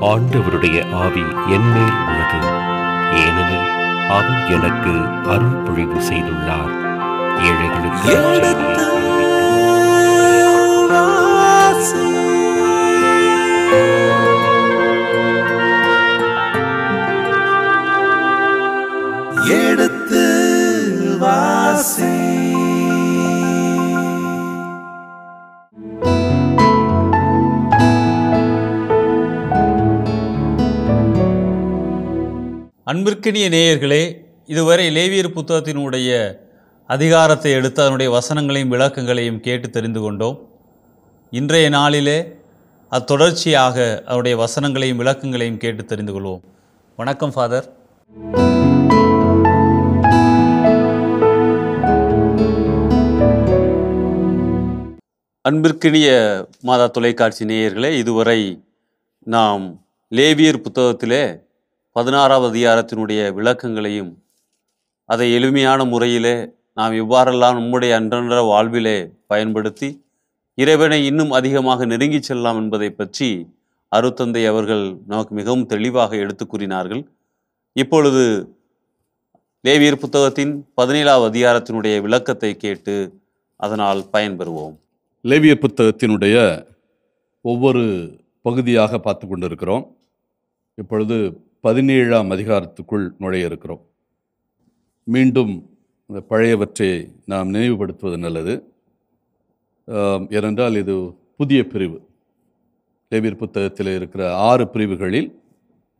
ஆண்டவருடைய ஆவி என்மேல் உள்ளது. ஏனெனில் அவர் எனக்கு அருள் பொழிவு செய்துள்ளார். ஏழைகளுக்கு எடுத்து வாசி. அன்பிற்கினிய நேயர்களே இதுவரை லேவியர் புத்தகத்தினுடைய அதிகாரத்தை எடுத்து அதனுடைய வசனங்களையும் விளக்கங்களையும் கேட்டு தெரிந்து கொண்டோம். இன்றைய நாளிலே அத்தொடர்ச்சியாக அதனுடைய வசனங்களையும் விளக்கங்களையும் கேட்டு தெரிந்து கொள்வோம். வணக்கம் ஃபாதர் அன்பிற்கினிய மாதா தொலைக்காட்சி நேயர்களே இதுவரை நாம் லேவியர் புத்தகத்திலே பதினாறாவது அதிகாரத்தினுடைய விளக்கங்களையும் அதை எளிமையான முறையிலே நாம் இவ்வாறெல்லாம் நம்முடைய அன்றன்ற வாழ்விலே பயன்படுத்தி இறைவனை இன்னும் அதிகமாக நெருங்கி செல்லலாம் என்பதை பற்றி அருத்தந்தை அவர்கள் நமக்கு மிகவும் தெளிவாக எடுத்து கூறினார்கள். இப்பொழுது லேவியர் புத்தகத்தின் பதினேழாவது அதிகாரத்தினுடைய விளக்கத்தை கேட்டு அதனால் பயன்பெறுவோம். லேவியர் புத்தகத்தினுடைய ஒவ்வொரு பகுதியாக பார்த்து கொண்டிருக்கிறோம். இப்பொழுது பதினேழாம் அதிகாரத்துக்குள் நுழைய இருக்கிறோம் மீண்டும் இந்த பழையவற்றை நாம் நினைவுபடுத்துவது நல்லது. ஏனென்றால் இது புதிய பிரிவு. லேவியர் புத்தகத்தில் இருக்கிற ஆறு பிரிவுகளில்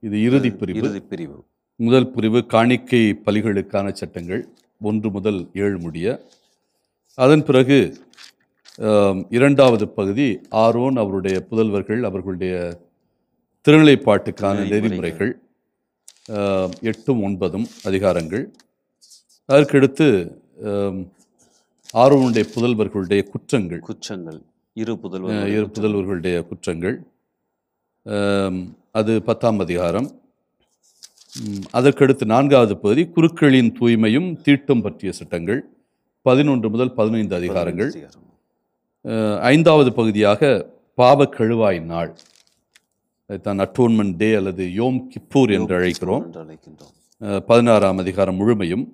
இது இறுதி பிரிவு. இறுதி பிரிவு. முதல் பிரிவு காணிக்கை பலிகளுக்கான சட்டங்கள் ஒன்று முதல் ஏழு முடிய. அதன் பிறகு இரண்டாவது பகுதி ஆரோன் அவருடைய புதல்வர்கள் அவர்களுடைய திருநிலைப்பாட்டுக்கான நெறிமுறைகள். எட்டும் ஒன்பதும் அதிகாரங்கள். அதற்கடுத்து ஆம், ஆரோனுடைய புதல்வர்களுடைய குற்றங்கள். குற்றங்கள். இரு புதல்வர் இரு புதல்வர்களுடைய குற்றங்கள். அது பத்தாம் அதிகாரம். அதற்கடுத்து நான்காவது பகுதி குருக்களின் தூய்மையும் தீட்டும் பற்றிய சட்டங்கள். பதினொன்று முதல் பதினைந்து அதிகாரங்கள். ஐந்தாவது பகுதியாக பாவ கழுவாய் நாள். தான் அட்டோன்மெண்ட் டே அல்லது யோம் கிப்பூர் என்று அழைக்கிறோம். பதினாறாம் அதிகாரம் முழுமையும்.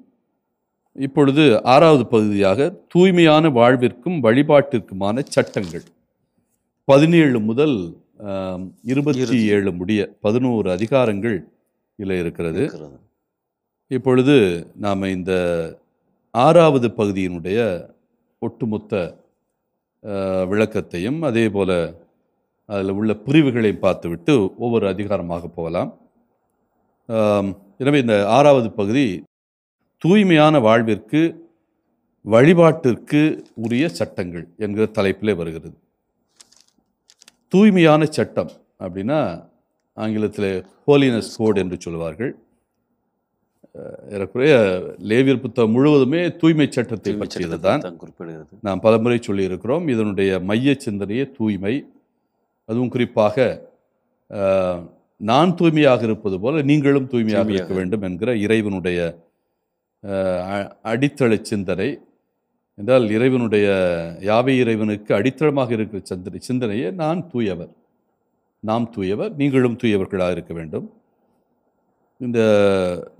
இப்பொழுது ஆறாவது பகுதியாக தூய்மையான வாழ்விற்கும் வழிபாட்டிற்குமான சட்டங்கள். பதினேழு முதல் இருபத்தி ஏழு முடிய பதினோரு அதிகாரங்கள் இதில் இருக்கிறது. இப்பொழுது நாம் இந்த ஆறாவது பகுதியினுடைய ஒட்டுமொத்த விளக்கத்தையும் அதே போல அதில் உள்ள பிரிவுகளையும் பார்த்துவிட்டு ஒவ்வொரு அதிகாரமாக போகலாம். எனவே இந்த ஆறாவது பகுதி தூய்மையான வாழ்விற்கு வழிபாட்டிற்கு உரிய சட்டங்கள் என்கிற தலைப்பிலே வருகிறது. தூய்மையான சட்டம் அப்படின்னா ஆங்கிலத்தில் ஹோலினஸ் கோட் என்று சொல்வார்கள் அஹ், ஏறக்குறைய லேவியர் புத்தகம் முழுவதுமே தூய்மை சட்டத்தை பற்றியது தான் குறிப்பிடுகிறது. நாம் பலமுறை சொல்லியிருக்கிறோம் இதனுடைய மைய சிந்தனையே தூய்மை. அதுவும் குறிப்பாக நான் தூய்மையாக இருப்பது போல நீங்களும் தூய்மையாக இருக்க வேண்டும் என்கிற இறைவனுடைய அடித்தள சிந்தனை. என்றால் இறைவனுடைய யாவை இறைவனுக்கு அடித்தளமாக இருக்கிற சிந்தனை சிந்தனையே நான் தூயவர். நாம் தூயவர் நீங்களும் தூயவர்களாக இருக்க வேண்டும். இந்த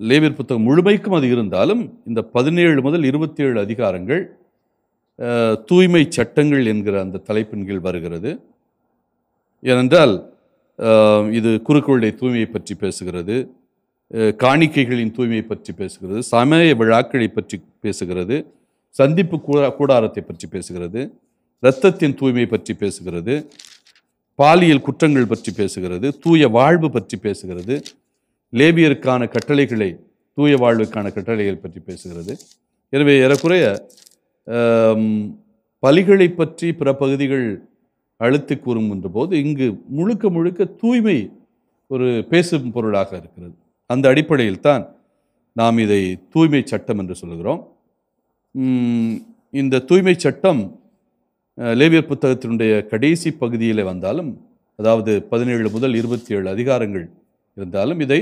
லேவியர் புத்தகம் முழுமைக்கும் அது இருந்தாலும் இந்த பதினேழு முதல் இருபத்தி ஏழு அதிகாரங்கள் தூய்மை சட்டங்கள் என்கிற அந்த தலைப்பின் கீழ் வருகிறது. ஏனென்றால் இது குறுக்குவளுடைய தூய்மையை பற்றி பேசுகிறது காணிக்கைகளின் தூய்மையை பற்றி பேசுகிறது சமய விழாக்களை பற்றி பேசுகிறது சந்திப்பு கூடா கூடாரத்தை பற்றி பேசுகிறது இரத்தத்தின் தூய்மை பற்றி பேசுகிறது பாலியல் குற்றங்கள் பற்றி பேசுகிறது தூய வாழ்வு பற்றி பேசுகிறது லேபியருக்கான கட்டளைகளை தூய வாழ்வுக்கான கட்டளைகள் பற்றி பேசுகிறது. எனவே ஏறக்குறைய பலிகளை பற்றி பிற பகுதிகள் அழுத்தி கூறுகின்ற போது இங்கு முழுக்க முழுக்க தூய்மை ஒரு பேசும் பொருளாக இருக்கிறது. அந்த அடிப்படையில் தான் நாம் இதை தூய்மை சட்டம் என்று சொல்கிறோம் இந்த தூய்மை சட்டம் லேவியர் புத்தகத்தினுடைய கடைசி பகுதியில் வந்தாலும் அதாவது பதினேழு முதல் இருபத்தி ஏழு அதிகாரங்கள் இருந்தாலும் இதை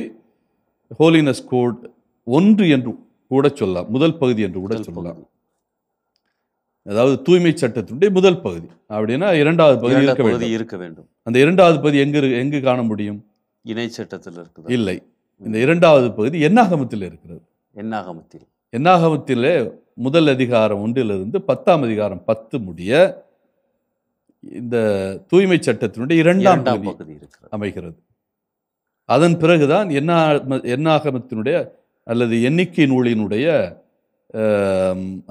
ஹோலினஸ் கோட் ஒன்று என்று கூட சொல்லலாம். முதல் பகுதி என்று கூட சொல்லலாம். அதாவது தூய்மை சட்டத்தினுடைய முதல் பகுதி. அப்படின்னா இரண்டாவது பகுதி இருக்க வேண்டும். இருக்க வேண்டும். அந்த இரண்டாவது பகுதி எங்கு எங்கு காண முடியும்? இணை சட்டத்தில் இருக்குது? இல்லை. இந்த இரண்டாவது பகுதி என்னாகமத்தில் இருக்கிறது. என்னாகமத்தில். என்னாகமத்திலே முதல் அதிகாரம் ஒன்றிலிருந்து பத்தாம் அதிகாரம் பத்து முடிய இந்த தூய்மை சட்டத்தினுடைய இரண்டாம் பகுதி அமைகிறது. அதன் பிறகுதான் என்னா என்னாகமத்தினுடைய அல்லது எண்ணிக்கை நூலினுடைய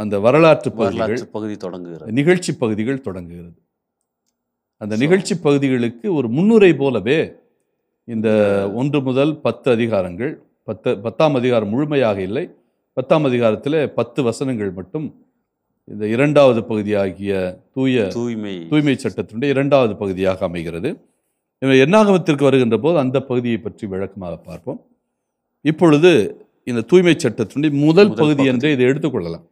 அந்த வரலாற்று பகுதிகள் வரலாற்று பகுதி தொடங்குகிறது. நிகழ்ச்சி பகுதிகள் தொடங்குகிறது. அந்த நிகழ்ச்சி பகுதிகளுக்கு ஒரு முன்னுரை போலவே இந்த ஒன்று முதல் பத்து அதிகாரங்கள் பத்து பத்தாம் அதிகாரம் முழுமையாக இல்லை. பத்தாம் அதிகாரத்தில் பத்து வசனங்கள் மட்டும் இந்த இரண்டாவது பகுதியாகிய தூய தூய்மை தூய்மை சட்டத்தினுடைய இரண்டாவது பகுதியாக அமைகிறது. எண்ணாகமத்திற்கு வருகின்ற போது அந்த பகுதியை பற்றி விளக்கமாக பார்ப்போம். இப்பொழுது இந்த தூய்மை சட்டத்தினுடைய முதல் பகுதி. என்றே இதை எடுத்துக்கொள்ளலாம்.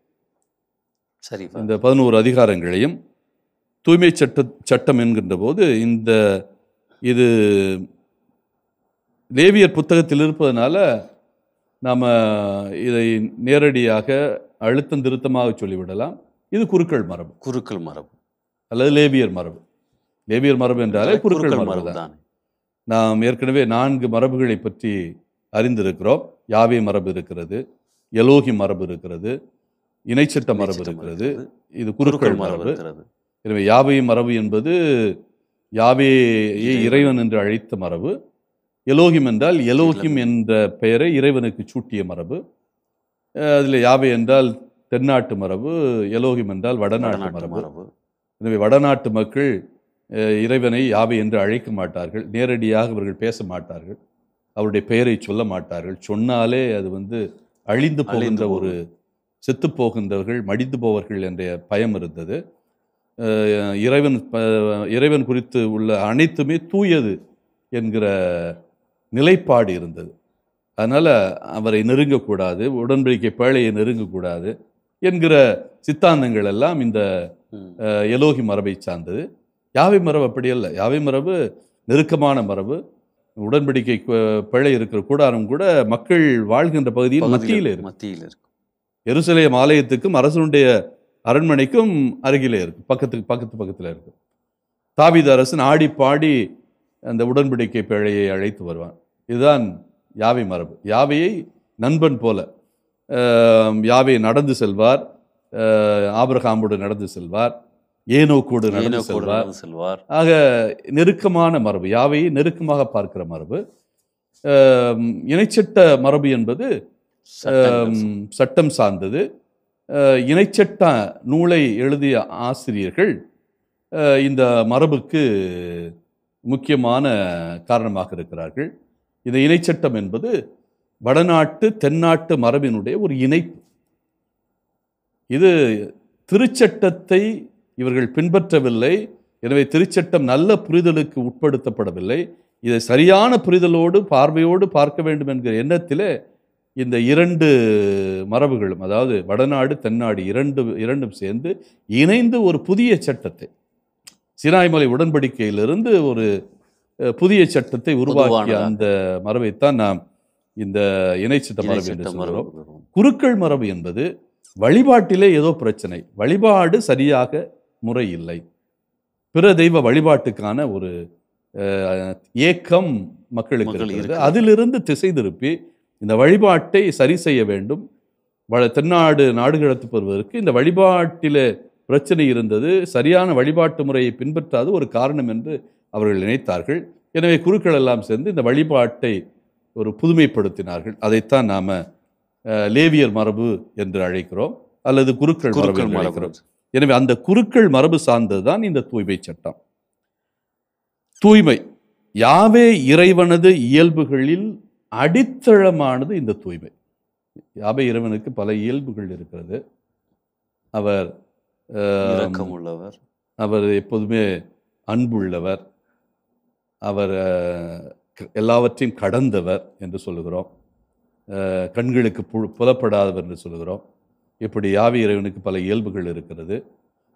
சரி இந்த பதினோரு அதிகாரங்களையும் தூய்மை சட்ட சட்டம் என்கின்ற போது இந்த இது லேவியர் புத்தகத்தில் இருப்பதனால நாம் இதை நேரடியாக அழுத்தம் திருத்தமாக சொல்லிவிடலாம். இது குருக்கள் மரபு. குருக்கள் மரபு. அல்லது லேவியர் மரபு. லேவியர் மரபு என்றாலே குருக்கள் மரபு தான். நாம் ஏற்கனவே நான்கு மரபுகளை பற்றி அறிந்திருக்கிறோம். யாவே மரபு இருக்கிறது. எலோகி மரபு இருக்கிறது. இணைச்சட்ட மரபு இருக்கிறது. இது குருக்கள் மரபு எனவே யாவை மரபு என்பது யாவேயை இறைவன். என்று அழைத்த மரபு. எலோகிம் என்றால் எலோகிம் என்ற பெயரை இறைவனுக்கு சூட்டிய மரபு. அதில் யாவே என்றால் தென்னாட்டு மரபு எலோகிம் என்றால் வடநாட்டு மரபு. எனவே வடநாட்டு மக்கள் இறைவனை யாவை என்று அழைக்க மாட்டார்கள். நேரடியாக அவர்கள் பேச மாட்டார்கள். அவருடைய பெயரை சொல்ல மாட்டார்கள். சொன்னாலே அது வந்து அழிந்து போகின்ற ஒரு செத்து போகின்றவர்கள் மடிந்து போவார்கள் என்ற பயம் இருந்தது. இறைவன் இறைவன் குறித்து உள்ள அனைத்துமே தூயது என்கிற நிலைப்பாடு இருந்தது. அதனால அவரை நெருங்கக்கூடாது உடன்படிக்கை பேழையை நெருங்கக்கூடாது என்கிற சித்தாந்தங்கள் எல்லாம் இந்த எலோகி மரபை சார்ந்தது. யாவை மரபு அப்படி அல்ல. யாவை மரபு நெருக்கமான மரபு உடன்படிக்கை பிழை இருக்கிற கூடாரம் கூட மக்கள் வாழ்கின்ற பகுதியில் மத்தியில் இருக்கு மத்தியில் இருக்கு. எருசலேம் ஆலயத்துக்கும் அரசனுடைய அரண்மனைக்கும் அருகிலே இருக்கு பக்கத்துக்கு பக்கத்து பக்கத்தில் இருக்கு. தாவீது அரசன் ஆடி பாடி அந்த உடன்படிக்கை பிழையை அழைத்து வருவான். இதுதான் யாவை மரபு. யாவையை நண்பன் போல யாவை நடந்து செல்வார் ஆபிரகாமோடு நடந்து செல்வார் ஏனோக்கோடு நடந்து ஏனோக்கோடு செல்வார். நடந்து செல்வார். ஆக நெருக்கமான மரபு யாவையை நெருக்கமாக பார்க்கிற மரபு இணைச்சட்ட மரபு என்பது சட்டம் சார்ந்தது. இணைச்சட்ட நூலை எழுதிய ஆசிரியர்கள் இந்த மரபுக்கு முக்கியமான காரணமாக இருக்கிறார்கள். இந்த இணைச்சட்டம் என்பது வடநாட்டு தென்னாட்டு மரபினுடைய ஒரு இணைப்பு. இது திருச்சட்டத்தை இவர்கள் பின்பற்றவில்லை. எனவே திருச்சட்டம் நல்ல புரிதலுக்கு உட்படுத்தப்படவில்லை. இதை சரியான புரிதலோடு பார்வையோடு பார்க்க வேண்டும் என்கிற எண்ணத்திலே இந்த இரண்டு மரபுகளும் அதாவது வடநாடு தென்னாடு இரண்டு இரண்டும் சேர்ந்து இணைந்து ஒரு புதிய சட்டத்தை சினாய்மலை உடன்படிக்கையிலிருந்து ஒரு புதிய சட்டத்தை உருவாக்கிய. அந்த மரபைத்தான் நாம் இந்த இணைச்சட்ட மரபு என்று சொல்கிறோம். குருக்கள் மரபு என்பது வழிபாட்டிலே ஏதோ பிரச்சனை. வழிபாடு சரியாக முறை இல்லை பிற தெய்வ வழிபாட்டுக்கான ஒரு ஏக்கம் மக்களுக்கு மக்கள் இருக்கிறது. அதிலிருந்து திசை திருப்பி இந்த வழிபாட்டை சரி செய்ய வேண்டும். தென்னாடு நாடு கடத்து பெறுவதற்கு இந்த வழிபாட்டிலே பிரச்சனை இருந்தது. சரியான வழிபாட்டு முறையை பின்பற்றாது ஒரு காரணம் என்று அவர்கள் நினைத்தார்கள். எனவே குருக்கள் எல்லாம் சேர்ந்து இந்த வழிபாட்டை ஒரு புதுமைப்படுத்தினார்கள். அதைத்தான் நாம லேவியர் மரபு என்று அழைக்கிறோம். அல்லது குருக்கள் மரபு குருக்கள் என்று மரபு. அழைக்கிறோம். எனவே அந்த குருக்கள் மரபு சார்ந்தது தான் இந்த தூய்மை சட்டம். தூய்மை. யாவே இறைவனது இயல்புகளில் அடித்தளமானது இந்த தூய்மை. யாவே இறைவனுக்கு பல இயல்புகள் இருக்கிறது. அவர் இரக்கம் உள்ளவர் அவர் எப்போதுமே அன்புள்ளவர். அவர் எல்லாவற்றையும் கடந்தவர் என்று சொல்லுகிறோம். கண்களுக்கு பு புலப்படாதவர் என்று சொல்லுகிறோம். இப்படி யாவி இறைவனுக்கு பல இயல்புகள் இருக்கிறது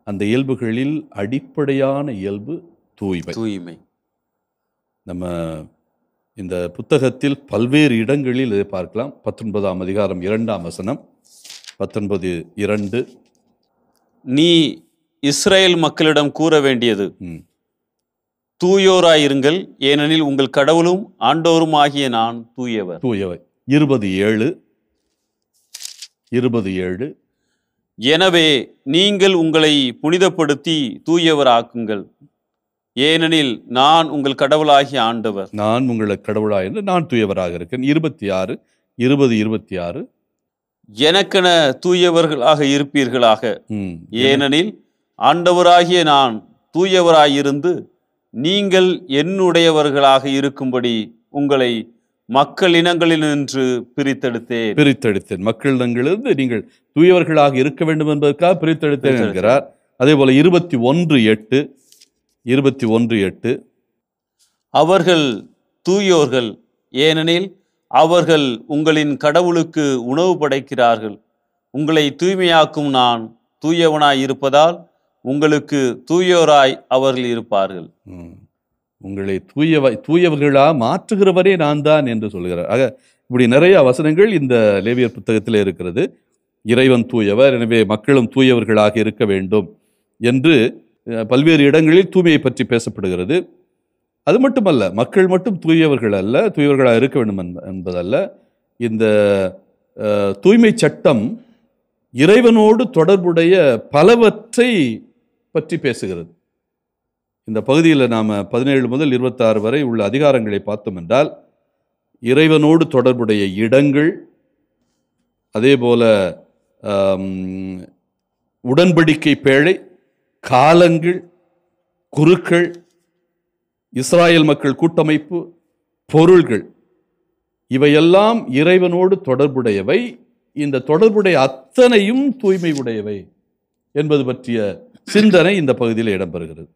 அந்த இயல்புகளில் அடிப்படையான இயல்பு தூய்மை. தூய்மை. நம்ம இந்த புத்தகத்தில் பல்வேறு இடங்களில் இதை பார்க்கலாம். பத்தொன்பதாம் அதிகாரம் இரண்டாம் வசனம். பத்தொன்பது இரண்டு. நீ இஸ்ரேல் மக்களிடம் கூற வேண்டியது. தூயோராயிருங்கள் ஏனெனில் உங்கள் கடவுளும் ஆண்டோரும் ஆகிய நான் தூயவர். தூயவை இருபது ஏழு. இருபது ஏழு. எனவே நீங்கள் உங்களை புனிதப்படுத்தி தூயவராக்குங்கள். ஏனெனில் நான் உங்கள் கடவுளாகிய ஆண்டவர். நான் உங்களை கடவுளா என்று நான் தூயவராக இருக்கேன். இருபத்தி ஆறு இருபது இருபத்தி ஆறு. எனக்கென தூயவர்களாக இருப்பீர்களாக. ஏனெனில் ஆண்டவராகிய நான் தூயவராயிருந்து நீங்கள் என்னுடையவர்களாக இருக்கும்படி உங்களை மக்கள் இனங்களினின்று பிரித்தெடுத்தேன். பிரித்தெடுத்தேன். மக்களிடங்களிலிருந்து நீங்கள் தூயவர்களாக இருக்க வேண்டும் என்பதற்காக பிரித்தெடுத்தேன். என்கிறார். அதே போல இருபத்தி ஒன்று எட்டு இருபத்தி ஒன்று எட்டு. அவர்கள் தூயோர்கள் ஏனெனில் அவர்கள் உங்களின் கடவுளுக்கு உணவு படைக்கிறார்கள். உங்களை தூய்மையாக்கும் நான் தூயவனாய் இருப்பதால் உங்களுக்கு தூயோராய் அவர்கள் இருப்பார்கள். உங்களை தூயவ தூயவர்களாக மாற்றுகிறவரே நான் தான் என்று சொல்கிறார் ஆக இப்படி நிறைய வசனங்கள் இந்த லேவியர் புத்தகத்தில் இருக்கிறது. இறைவன் தூயவர் எனவே மக்களும் தூயவர்களாக இருக்க வேண்டும் என்று பல்வேறு இடங்களில் தூய்மையை பற்றி பேசப்படுகிறது. அது மட்டுமல்ல மக்கள் மட்டும் தூயவர்கள் அல்ல தூயவர்களாக இருக்க வேண்டும் என்பதல்ல. இந்த தூய்மை சட்டம் இறைவனோடு தொடர்புடைய பலவற்றை பற்றி பேசுகிறது. இந்த பகுதியில் நாம் பதினேழு முதல் இருபத்தாறு வரை உள்ள அதிகாரங்களை பார்த்தோம் என்றால் இறைவனோடு தொடர்புடைய இடங்கள் அதே போல் உடன்படிக்கை பேழை காலங்கள் குருக்கள் இஸ்ராயல் மக்கள் கூட்டமைப்பு பொருள்கள் இவையெல்லாம் இறைவனோடு தொடர்புடையவை. இந்த தொடர்புடைய அத்தனையும் தூய்மை உடையவை என்பது பற்றிய சிந்தனை இந்த பகுதியில் இடம்பெறுகிறது.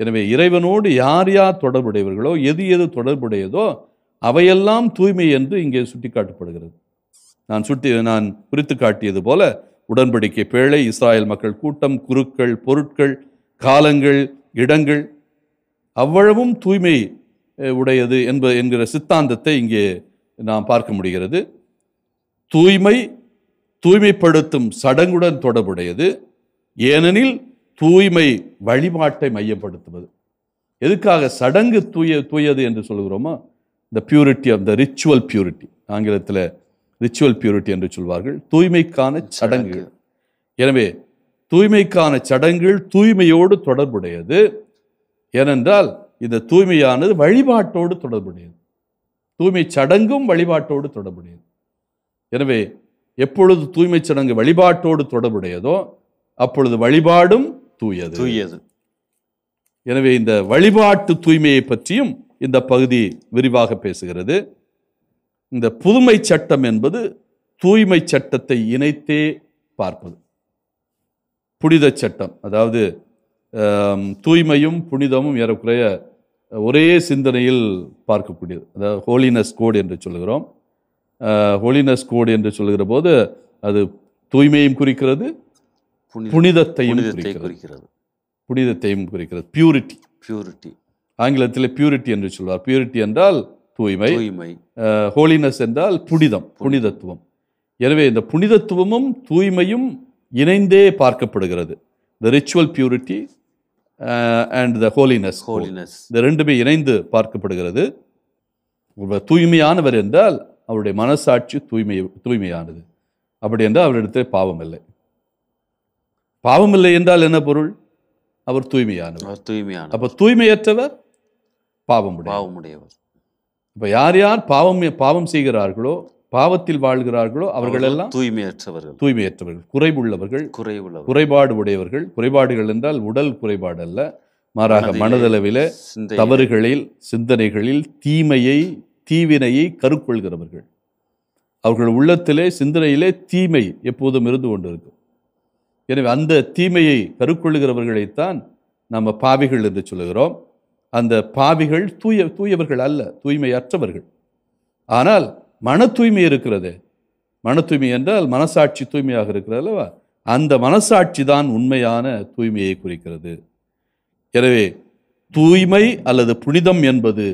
எனவே இறைவனோடு யார் யார் தொடர்புடையவர்களோ எது எது தொடர்புடையதோ அவையெல்லாம் தூய்மை என்று இங்கே சுட்டிக்காட்டப்படுகிறது. நான் சுட்டி நான் குறித்து காட்டியது போல உடன்படிக்கை பேழை இஸ்ராயல் மக்கள் கூட்டம் குருக்கள் பொருட்கள் காலங்கள் இடங்கள் அவ்வளவும் தூய்மை உடையது என்ப என்கிற சித்தாந்தத்தை இங்கே நாம் பார்க்க முடிகிறது. தூய்மை தூய்மைப்படுத்தும் சடங்குடன் தொடர்புடையது. ஏனெனில் தூய்மை வழிபாட்டை மையப்படுத்துவது. எதுக்காக சடங்கு தூய தூயது என்று சொல்கிறோமோ the purity of the ritual purity ஆங்கிலத்தில் ரிச்சுவல் பியூரிட்டி என்று சொல்வார்கள். தூய்மைக்கான சடங்குகள். எனவே தூய்மைக்கான சடங்குகள் தூய்மையோடு தொடர்புடையது. ஏனென்றால் இந்த தூய்மையானது வழிபாட்டோடு தொடர்புடையது. தூய்மை சடங்கும் வழிபாட்டோடு தொடர்புடையது. எனவே எப்பொழுது தூய்மை சடங்கு வழிபாட்டோடு தொடர்புடையதோ அப்பொழுது வழிபாடும் தூயது. தூயது. எனவே இந்த வழிபாட்டு தூய்மையை பற்றியும் இந்த பகுதி விரிவாக பேசுகிறது. இந்த புதுமை சட்டம் என்பது தூய்மை சட்டத்தை இணைத்தே பார்ப்பது. புனித சட்டம் அதாவது தூய்மையும் புனிதமும் ஏறக்குறைய ஒரே சிந்தனையில் பார்க்கக்கூடியது. அதாவது ஹோலினஸ் கோட் என்று சொல்கிறோம் ஹோலினஸ் கோட் என்று சொல்கிற போது அது தூய்மையும் குறிக்கிறது புனிதத்தையும் புனிதத்தை குறிக்கிறது. குறிக்கிறது. புனிதத்தையும் குறிக்கிறது. பியூரிட்டி பியூரிட்டி ஆங்கிலத்தில் பியூரிட்டி என்று சொல்வார். பியூரிட்டி என்றால் தூய்மை. தூய்மை. ஹோலினஸ் என்றால் புனிதம் புனிதத்துவம். எனவே இந்த புனிதத்துவமும் தூய்மையும் இணைந்தே பார்க்கப்படுகிறது. The ritual purity and the holiness holiness இந்த ரெண்டுமே இணைந்து பார்க்கப்படுகிறது. ஒருவர் தூய்மையானவர் என்றால் அவருடைய மனசாட்சி தூய்மை தூய்மையானது. அப்படி என்றால் அவரிடத்தில் பாவம் இல்லை பாவம் இல்லை என்றால் என்ன பொருள்? அவர் தூய்மையானவர். தூய்மையான அப்ப தூய்மையற்றவர் பாவம். பாவமுடையவர். இப்ப யார் யார் பாவம் பாவம் செய்கிறார்களோ பாவத்தில் வாழ்கிறார்களோ அவர்களெல்லாம் தூய்மையற்றவர்கள். தூய்மையற்றவர்கள் குறைவுள்ளவர்கள் குறைவுள்ளவர் குறைபாடு உடையவர்கள். குறைபாடுகள் என்றால் உடல் குறைபாடு அல்ல. மாறாக மனதளவிலே தவறுகளில் சிந்தனைகளில் தீமையை தீவினையை கருக்கொள்கிறவர்கள். அவர்கள் உள்ளத்திலே சிந்தனையிலே தீமை எப்போதும் இருந்து கொண்டிருக்கும். எனவே அந்த தீமையை கருக்கொள்கிறவர்களைத்தான் நம்ம பாவிகள் என்று சொல்லுகிறோம். அந்த பாவிகள் தூய தூயவர்கள் அல்ல தூய்மையற்றவர்கள். ஆனால் மன தூய்மை இருக்கிறதே. மன தூய்மை என்றால் மனசாட்சி தூய்மையாக இருக்கிறது அல்லவா? அந்த மனசாட்சி தான் உண்மையான தூய்மையை குறிக்கிறது. எனவே தூய்மை அல்லது புனிதம் என்பது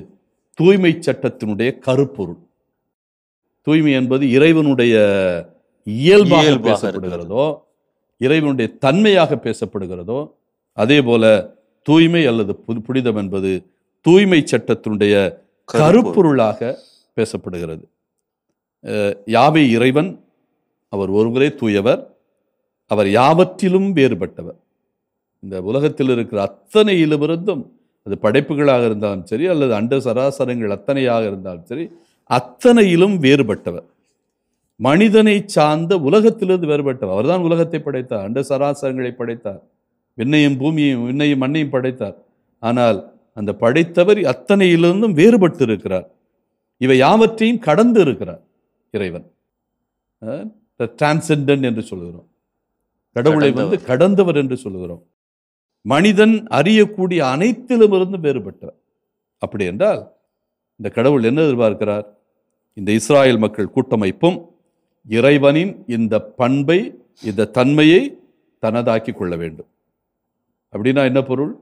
தூய்மை சட்டத்தினுடைய கருப்பொருள். தூய்மை என்பது இறைவனுடைய இயல்பாக பேசப்படுகிறதோ இறைவனுடைய தன்மையாக பேசப்படுகிறதோ அதே போல தூய்மை அல்லது புனிதம் என்பது தூய்மை சட்டத்தினுடைய கருப்பொருளாக பேசப்படுகிறது. யாவே இறைவன் அவர் ஒருவரே தூயவர் அவர் யாவற்றிலும் வேறுபட்டவர். இந்த உலகத்தில் இருக்கிற அத்தனையிலுமிருந்தும் அது படைப்புகளாக இருந்தாலும் சரி அல்லது அண்ட சராசரங்கள் அத்தனையாக இருந்தாலும் சரி அத்தனையிலும் வேறுபட்டவர். மனிதனை சார்ந்த உலகத்திலிருந்து வேறுபட்டவர். அவர்தான் உலகத்தை படைத்தார். அண்ட சராசரங்களை படைத்தார். விண்ணையும் பூமியையும் விண்ணையும் மண்ணையும் படைத்தார். ஆனால் அந்த படைத்தவர் அத்தனையிலிருந்தும் வேறுபட்டு இருக்கிறார் இவை யாவற்றையும் கடந்து இருக்கிறார் இறைவன் டிரான்சென்டன்ட் என்று சொல்கிறோம் கடவுளை வந்து கடந்தவர். என்று சொல்கிறோம் மனிதன் அறியக்கூடிய அனைத்திலும் இருந்து வேறுபட்டவர். அப்படி என்றால் இந்த கடவுள் என்ன எதிர்பார்க்கிறார்? இந்த இஸ்ராயேல் மக்கள் கூட்டமைப்பும் இறைவனின் இந்த பண்பை இந்த தன்மையை தனதாக்கி கொள்ள வேண்டும். அப்படின்னா என்ன பொருள்?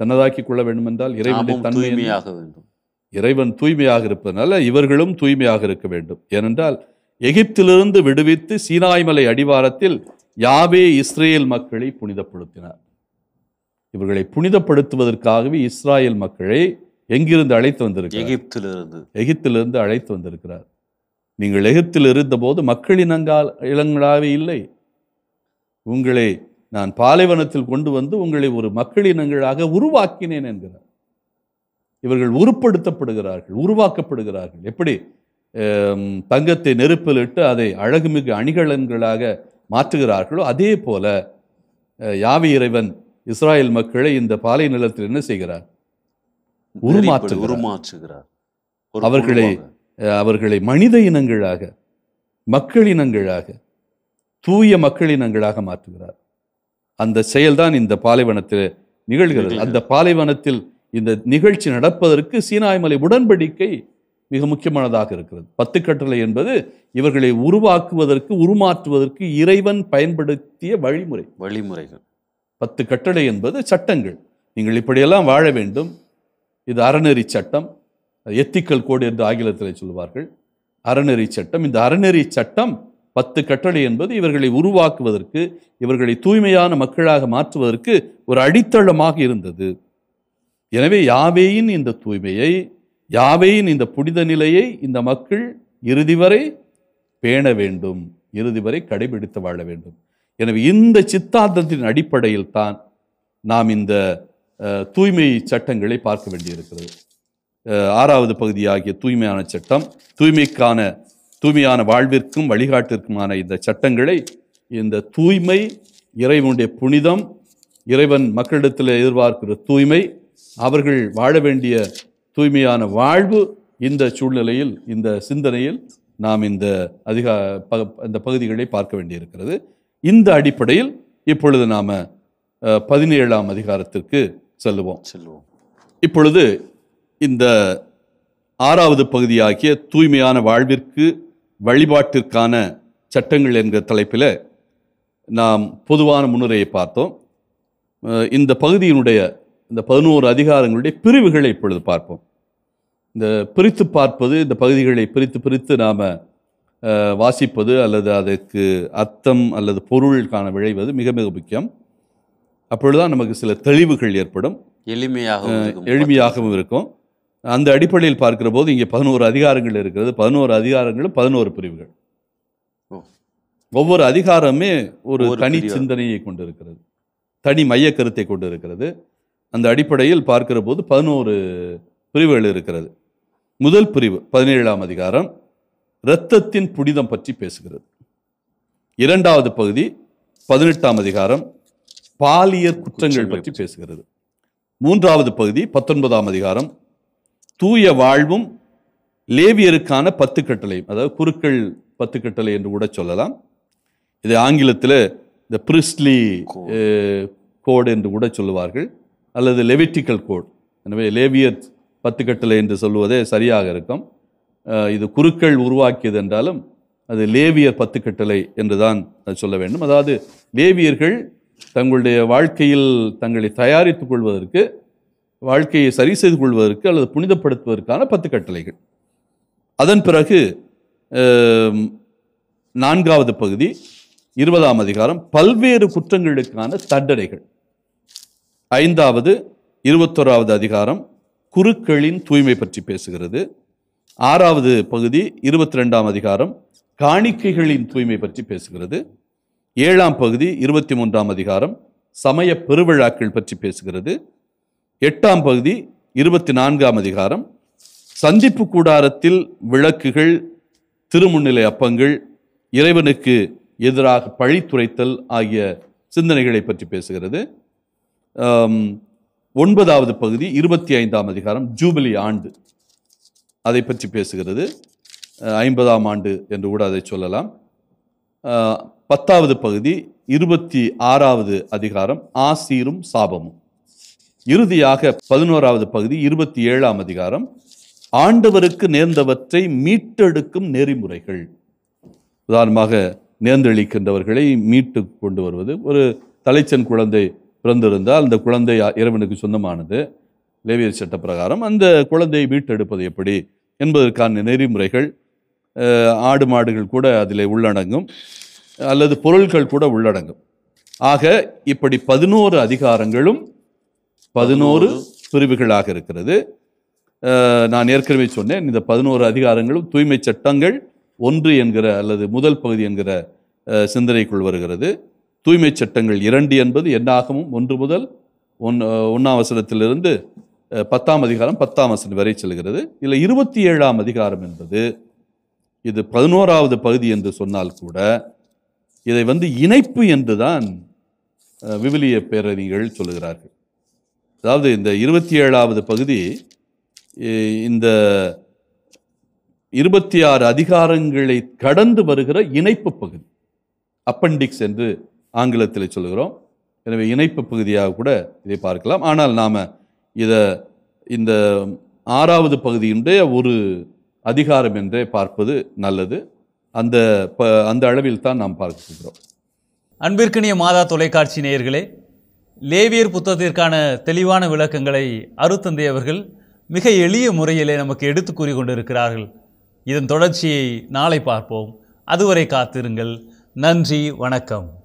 தனதாக்கி கொள்ள வேண்டும் என்றால் இறைவனுடைய நாமும் தன்மை என்ன? தூய்மையாக வேண்டும். இறைவன் தூய்மையாக இருப்பதனால இவர்களும் தூய்மையாக இருக்க வேண்டும். ஏனென்றால் எகிப்திலிருந்து விடுவித்து சீனாய் மலை அடிவாரத்தில் யாவே இஸ்ரேல் மக்களை புனிதப்படுத்தினார். இவர்களை புனிதப்படுத்துவதற்காகவே இஸ்ராயேல் மக்களை எங்கிருந்து அழைத்து வந்திருக்கிறார்? எகிப்திலிருந்து. எகிப்திலிருந்து அழைத்து வந்திருக்கிறார். நீங்கள் எகிப்தில் இருந்தபோது மக்களினங்கால் இளங்களாவே இல்லை. உங்களை நான் பாலைவனத்தில் கொண்டு வந்து உங்களை ஒரு மக்களினங்களாக உருவாக்கினேன் என்கிறார். இவர்கள் உருப்படுத்தப்படுகிறார்கள் உருவாக்கப்படுகிறார்கள். எப்படி? தங்கத்தை நெருப்பில் இட்டு அதை அழகுமிகு அணிகலன்களாக மாற்றுகிறார்களோ அதே போல யாவே இறைவன் இஸ்ராயேல் மக்களை இந்த பாலை நிலத்தில் என்ன செய்கிறார்? உருமாற்றுகிறார். உருமாற்றுகிறார். அவர்களை அவர்களை மனித இனங்களாக மக்களினங்களாக தூய மக்களினங்களாக மாற்றுகிறார். அந்த செயல்தான் இந்த பாலைவனத்தில் நிகழ்கிறது. அந்த பாலைவனத்தில் இந்த நிகழ்ச்சி நடப்பதற்கு சீனாய் மலை உடன்படிக்கை மிக முக்கியமானதாக இருக்கிறது. பத்து கட்டளை என்பது இவர்களை உருவாக்குவதற்கு உருமாற்றுவதற்கு இறைவன் பயன்படுத்திய வழிமுறை. வழிமுறைகள். பத்து கட்டளை என்பது சட்டங்கள். நீங்கள் இப்படியெல்லாம் வாழ வேண்டும். இது அறநெறி சட்டம். எத்திக்கல் கோடு என்று ஆங்கிலத்தில் சொல்வார்கள். அறநெறி சட்டம். இந்த அறநெறி சட்டம் பத்து கட்டளை என்பது இவர்களை உருவாக்குவதற்கு இவர்களை தூய்மையான மக்களாக மாற்றுவதற்கு ஒரு அடித்தளமாக இருந்தது. எனவே யாவேயின் இந்த தூய்மையை யாவேயின் இந்த புனித நிலையை இந்த மக்கள் இறுதி வரை பேண வேண்டும். இறுதி வரை கடைபிடித்து வாழ வேண்டும். எனவே இந்த சித்தாந்தத்தின் அடிப்படையில் தான் நாம் இந்த தூய்மை சட்டங்களை பார்க்க வேண்டியிருக்கிறது. ஆறாவது பகுதியாகிய தூய்மையான சட்டம். தூய்மைக்கான தூய்மையான வாழ்விற்கும் வழிகாட்டிற்குமான இந்த சட்டங்களை இந்த தூய்மை இறைவனுடைய புனிதம் இறைவன் மக்களிடத்தில் எதிர்பார்க்கிற தூய்மை அவர்கள் வாழ வேண்டிய தூய்மையான வாழ்வு இந்த சூழ்நிலையில் இந்த சிந்தனையில் நாம் இந்த அதிகா ப- இந்த பகுதிகளை பார்க்க வேண்டியிருக்கிறது. இந்த அடிப்படையில் இப்பொழுது நாம் பதினேழாம் அதிகாரத்திற்கு செல்லுவோம். செல்வோம் இப்பொழுது இந்த ஆறாவது பகுதியாகிய தூய்மையான வாழ்விற்கு வழிபாட்டிற்கான சட்டங்கள் என்கிற தலைப்பில் நாம் பொதுவான முன்னுரையை பார்த்தோம். இந்த பகுதியினுடைய இந்த பதினோரு அதிகாரங்களுடைய பிரிவுகளை இப்பொழுது பார்ப்போம். இந்த பிரித்து பார்ப்பது இந்த பகுதிகளை பிரித்து பிரித்து நாம் வாசிப்பது அல்லது அதற்கு அர்த்தம் அல்லது பொருள் காண விழைவது மிக மிக முக்கியம். அப்பொழுதுதான் நமக்கு சில தெளிவுகள் ஏற்படும். இருக்கும். எளிமையாகவும் இருக்கும். அந்த அடிப்படையில் பார்க்கிற போது இங்கே பதினோரு அதிகாரங்கள் இருக்கிறது. பதினோரு அதிகாரங்களும் பதினோரு பிரிவுகள். ஒவ்வொரு அதிகாரமே ஒரு தனி. சிந்தனையை கொண்டிருக்கிறது. தனி மைய கருத்தை கொண்டிருக்கிறது. அந்த அடிப்படையில் பார்க்கிற போது பதினோரு பிரிவுகள் இருக்கிறது. முதல் பிரிவு பதினேழாம் அதிகாரம் இரத்தத்தின் புனிதம் பற்றி பேசுகிறது. இரண்டாவது பகுதி பதினெட்டாம் அதிகாரம் குற்றங்கள் குற்றங்கள் பற்றி பேசுகிறது. மூன்றாவது பகுதி பத்தொன்பதாம் அதிகாரம் தூய வாழ்வும் லேவியருக்கான பத்து கட்டளை அதாவது குருக்கள் பத்து கட்டளை என்று கூட சொல்லலாம். இது ஆங்கிலத்தில் இந்த பிரிஸ்லி. கோட் என்று கூட சொல்லுவார்கள். அல்லது லெவிட்டிக்கல் கோட் எனவே லேவியர் பத்து கட்டளை என்று சொல்லுவதே சரியாக இருக்கும். இது குருக்கள் உருவாக்கியது என்றாலும் அது லேவியர் பத்து கட்டளை என்று தான் சொல்ல வேண்டும். அதாவது லேவியர்கள் தங்களுடைய வாழ்க்கையில் தங்களை தயாரித்துக் கொள்வதற்கு வாழ்க்கையை சரி செய்து கொள்வதற்கு அல்லது புனிதப்படுத்துவதற்கான பத்து கட்டளைகள். அதன் பிறகு நான்காவது பகுதி இருபதாம் அதிகாரம் பல்வேறு குற்றங்களுக்கான தண்டனைகள். ஐந்தாவது இருபத்தோராவது அதிகாரம் குருக்களின் தூய்மை பற்றி பேசுகிறது. ஆறாவது பகுதி இருபத்தி ரெண்டாம் அதிகாரம் காணிக்கைகளின் தூய்மை பற்றி பேசுகிறது. ஏழாம் பகுதி இருபத்தி மூன்றாம் அதிகாரம் சமய பெருவிழாக்கள் பற்றி பேசுகிறது. எட்டாம் பகுதி இருபத்தி நான்காம் அதிகாரம். சந்திப்பு கூடாரத்தில் விளக்குகள் திருமுன்னிலை அப்பங்கள் இறைவனுக்கு எதிராக பழித்துரைத்தல் ஆகிய சிந்தனைகளை பற்றி பேசுகிறது. ஒன்பதாவது பகுதி இருபத்தி ஐந்தாம் அதிகாரம் ஜூபிலி ஆண்டு. அதை பற்றி பேசுகிறது. ஐம்பதாம் ஆண்டு என்று கூட அதை சொல்லலாம். பத்தாவது பகுதி இருபத்தி ஆறாவது அதிகாரம் ஆசீரும் சாபமும். இறுதியாக பதினோராவது பகுதி இருபத்தி ஏழாம் அதிகாரம். ஆண்டவருக்கு நேர்ந்தவற்றை மீட்டெடுக்கும் நெறிமுறைகள். உதாரணமாக நேர்ந்தளிக்கின்றவர்களை மீட்டு கொண்டு வருவது. ஒரு தலைச்சன் குழந்தை பிறந்திருந்தால் அந்த குழந்தை இறைவனுக்கு சொந்தமானது. லேவியர் சட்ட பிரகாரம் அந்த குழந்தையை மீட்டெடுப்பது எப்படி என்பதற்கான நெறிமுறைகள் ஆடு மாடுகள் கூட அதில் உள்ளடங்கும் அல்லது பொருட்கள் கூட உள்ளடங்கும். ஆக இப்படி பதினோரு அதிகாரங்களும் பதினோரு பிரிவுகளாக இருக்கிறது. நான் ஏற்கனவே சொன்னேன் இந்த பதினோரு அதிகாரங்களும் தூய்மை சட்டங்கள் ஒன்று என்கிற அல்லது முதல் பகுதி என்கிற சிந்தனைக்குள் வருகிறது. தூய்மை சட்டங்கள் இரண்டு என்பது என்னாகமும் ஒன்று முதல் ஒன் ஒன்றாம் வசனத்திலிருந்து அஹ், பத்தாம் அதிகாரம் பத்தாம் வசனம் வரை செல்கிறது. இதில் இருபத்தி ஏழாம் அதிகாரம் என்பது இது பதினோராவது பகுதி என்று சொன்னால் கூட இதை வந்து இணைப்பு என்றுதான் அஹ், விவிலிய பேரறிஞர்கள் சொல்லுகிறார்கள். அதாவது இந்த இருபத்தி ஏழாவது பகுதி இந்த இருபத்தி ஆறு அதிகாரங்களை கடந்து வருகிற இணைப்பு பகுதி. அப்பண்டிக்ஸ் என்று ஆங்கிலத்தில் சொல்கிறோம் எனவே இணைப்பு பகுதியாக கூட இதை பார்க்கலாம். ஆனால் நாம் இதை இந்த ஆறாவது பகுதியினுடைய ஒரு அதிகாரம் என்றே பார்ப்பது நல்லது. அந்த ப அந்த அளவில் தான் நாம் பார்க்கிறோம் அன்பிற்கினிய மாதா தொலைக்காட்சி நேயர்களே லேவியர் புத்தகத்திற்கான தெளிவான விளக்கங்களை அருத்தந்தை அவர்கள் மிக எளிய முறையிலே நமக்கு எடுத்து கூறி கொண்டிருக்கிறார்கள் இதன் தொடர்ச்சியை நாளை பார்ப்போம். அதுவரை காத்திருங்கள். நன்றி வணக்கம்.